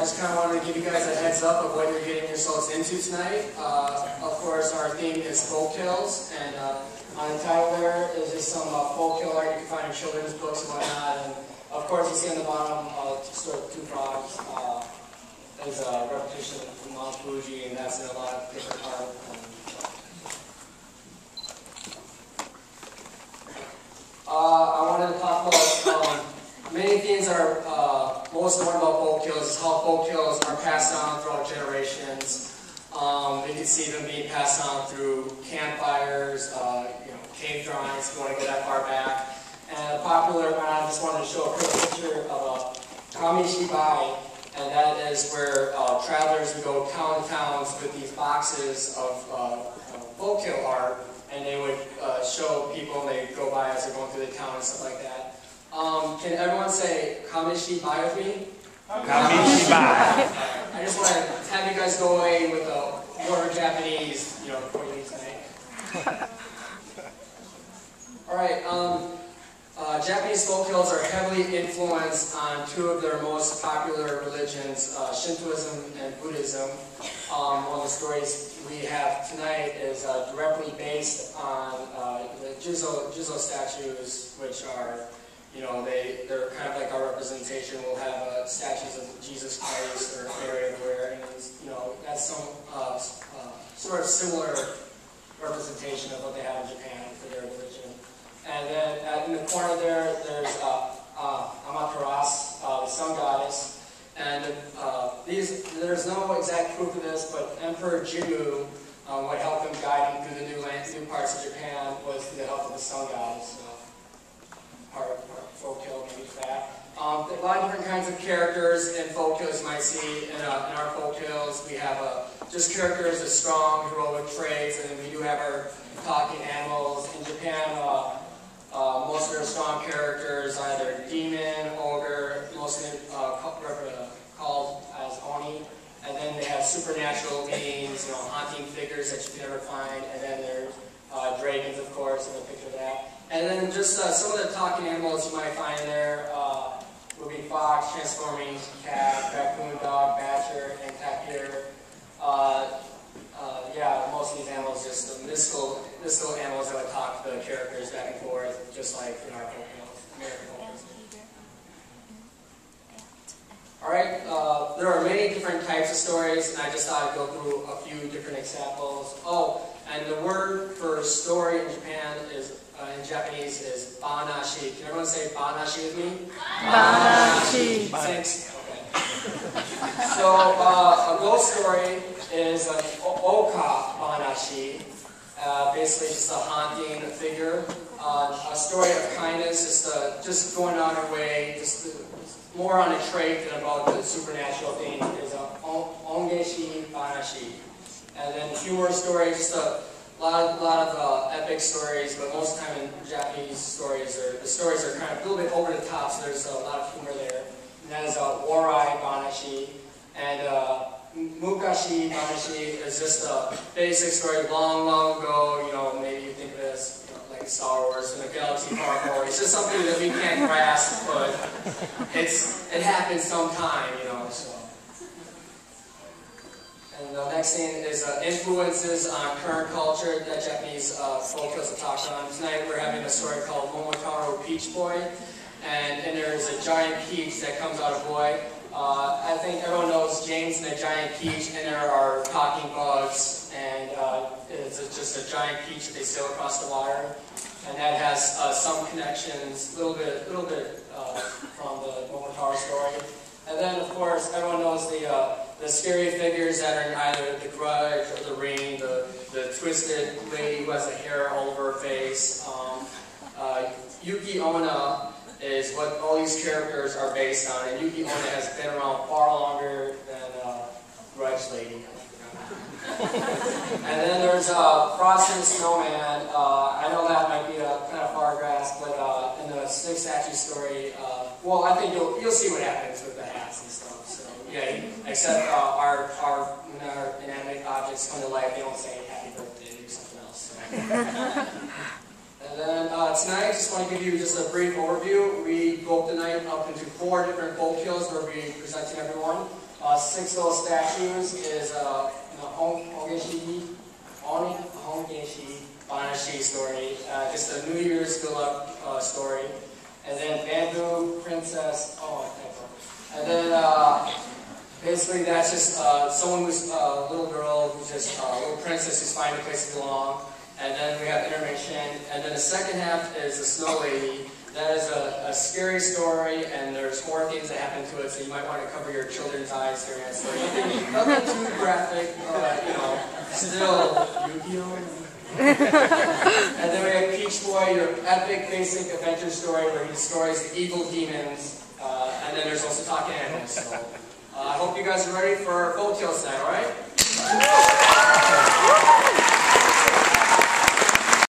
I just kind of wanted to give you guys a heads up of what you're getting yourselves into tonight. Uh, of course, our theme is folk tales, and uh, on the title there is just some uh, folk tale art you can find in children's books and whatnot. And of course, you see on the bottom uh, sort of two frogs. Uh, is a repetition of Mount Fuji, and that's in a lot of different art. Uh, I wanted to talk about um, many things are uh, most important about folk tales is how folk tales are passed on throughout generations. Um, you can see them being passed on through campfires, uh, you know, cave drawings, if you want to get that far back. And a popular one, I just wanted to show a quick picture of a Kamishibai, and that is where uh, travelers would go town to towns with these boxes of uh, folk art, and they would uh, show people, and they'd go by as they're going through the town and stuff like that. Um, can everyone say Kamishibai with me? Kamishibai. I just want to have you guys go away with a more Japanese, you know, leave tonight. All right. Um, uh, Japanese folktales are heavily influenced on two of their most popular religions, uh, Shintoism and Buddhism. Um, one of the stories we have tonight is uh, directly based on uh, the Jizo, Jizo statues, which are you know, they, they're kind of like our representation. We'll have uh, statues of Jesus Christ or Mary everywhere, and some uh, uh, sort of similar representation of what they have in Japan for their religion. And then uh, in the corner there, there's uh, Amaterasu, the sun goddess. And these, there's no exact proof of this, but Emperor Jimmu, um, what helped him guide him through the new, lands, new parts of Japan was through the help of the sun goddess. So part, part folk maybe that. Um, a lot of different kinds of characters in folk tales you might see in, uh, in our folk tales. We have uh, just characters of strong, heroic traits, and then we do have our talking animals. In Japan, uh, uh most of their strong characters either demon, ogre, mostly uh, called as oni. And then they have supernatural beings, you know, haunting figures that you can never find. And then there's uh, dragons, of course, in the picture of that. And then just uh, some of the talking animals you might find there uh, fox, transforming cat, raccoon, dog, badger, and tapir. Uh, uh, yeah, most of these animals just the mystical, mystical animals that would talk to the characters back and forth, just like in our American folktales. All right, uh, there are many different types of stories, and I just thought I'd go through a few different examples. Oh, and the word for story in Japan is in Japanese is banashi. Can everyone say banashi with me? Banashi. Thanks. Okay. so uh, a ghost story is an oka banashi. Uh, basically, just a haunting figure. Uh, a story of kindness, just uh, just going on your way, just more on a trait than about the supernatural thing. Is a ongeshi banashi, and then humor story, just a a lot of, lot of uh, epic stories, but most of the time in Japanese stories, are, the stories are kind of a little bit over the top, so there's a lot of humor there. And that is uh, Warai Banashi. And uh, Mukashi Banashi is just a basic story long, long ago. You know, maybe you think of as you know, like Star Wars and the galaxy far away. It's just something that we can't grasp, but it's it happened sometime, you know. So. And the next thing is uh, influences on current culture that Japanese uh, folktales have talked on. Tonight we're having a story called Momotaro Peach Boy. And, and there's a giant peach that comes out of boy. Uh, I think everyone knows James and the giant peach, and there are talking bugs, and uh, it's just a giant peach that they sail across the water. And that has uh, some connections, a little bit, little bit uh, from the Momotaro story. And then, of course, everyone knows the uh, the scary figures that are in either the grudge or the ring, the, the twisted lady who has the hair all over her face. Um, uh, Yuki Onna is what all these characters are based on, and Yuki Onna has been around far longer than uh, Grudge Lady. and then there's uh, Frosty Snowman. Uh, I know that might be a kind of far grasp, but uh, in the Six Statue story, uh, well, I think you'll you'll see what happens with the hats and stuff. So yeah, except uh, our our our inanimate objects come to life, they don't say happy birthday or something else. And then uh, tonight, I just want to give you just a brief overview. We broke the night up into four different folk hills where we presenting everyone. Uh, six of those statues is uh, the Hong Hongeshi, Oni Hongeshi Banashi story. Uh, just a New Year's fill up uh, story. And then Bamboo Princess, oh, I can't remember. And then uh, basically that's just uh, someone who's uh, a little girl who's just uh, a little princess who's finding a place to belong. And then we have intermission. And then the second half is the Snow Lady. That is a, a scary story, and there's more things that happen to it, so you might want to cover your children's eyes during that story. Nothing, too graphic, but you know, still and then we have Peach Boy, your epic basic adventure story where he destroys the evil demons. Uh, and then there's also talking animals. So Uh, I hope you guys are ready for folk tales tonight, alright?